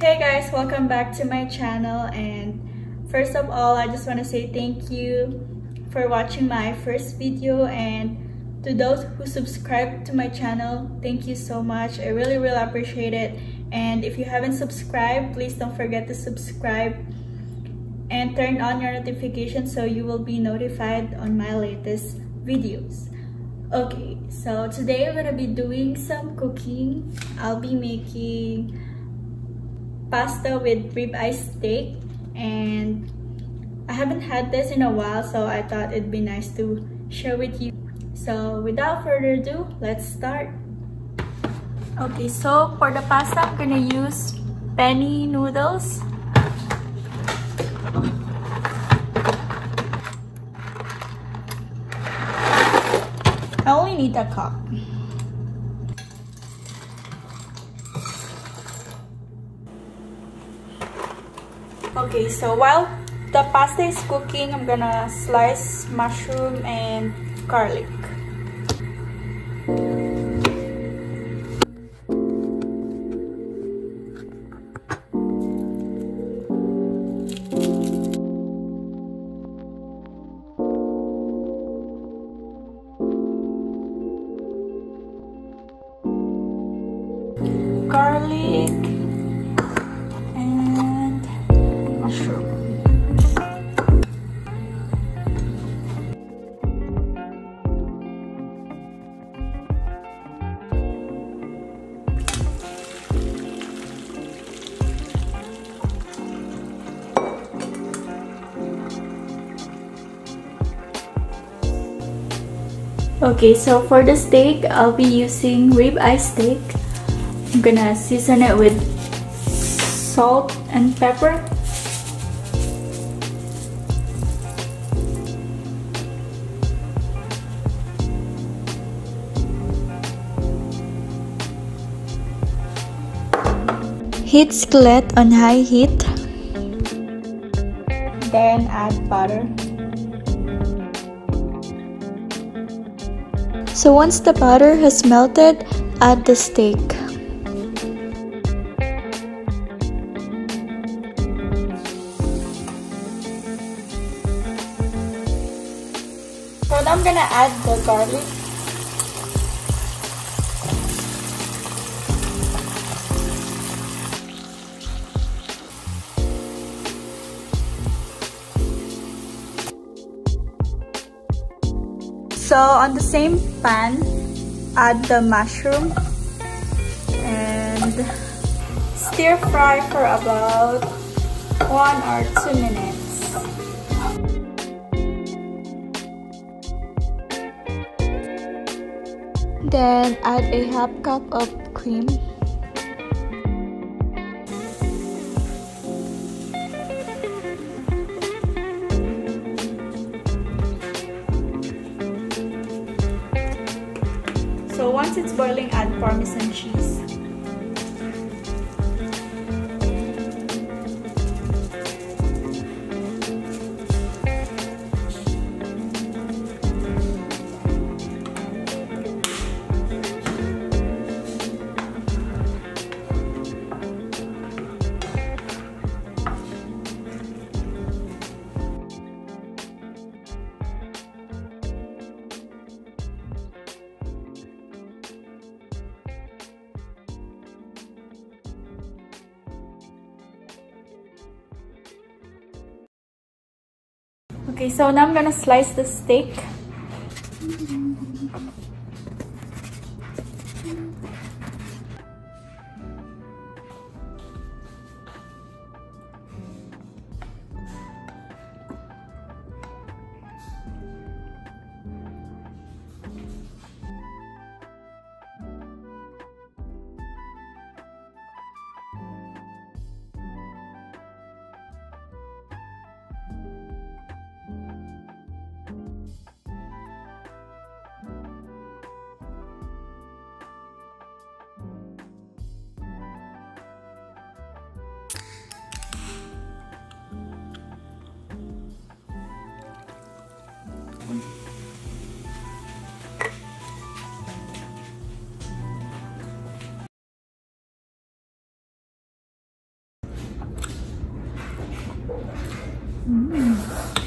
welcome back to my channel and first of all I just want to say thank you for watching my first video and to those who subscribed to my channel thank you so much. I really really appreciate it. And if you haven't subscribed please don't forget to subscribe and turn on your notifications so you will be notified on my latest videos. Okay so today i'm gonna be doing some cooking. I'll be making pasta with ribeye steak. And i haven't had this in a while so i thought it'd be nice to share with you. So without further ado let's start. Okay so for the pasta i'm gonna use penne noodles. I only need a cup. Okay, so while the pasta is cooking, I'm gonna slice mushroom and garlic. Okay, so for the steak, I'll be using ribeye steak. I'm gonna season it with salt and pepper. Heat skillet on high heat. Then add butter. So once the butter has melted, add the steak. So now I'm gonna add the garlic. So on the same pan, add the mushroom and stir fry for about one or two minutes. Then add a half cup of cream. So once it's boiling, add parmesan cheese. Okay, so now I'm gonna slice the steak. 嗯嗯。